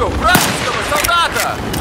Abaixo! Próximo! Soldada!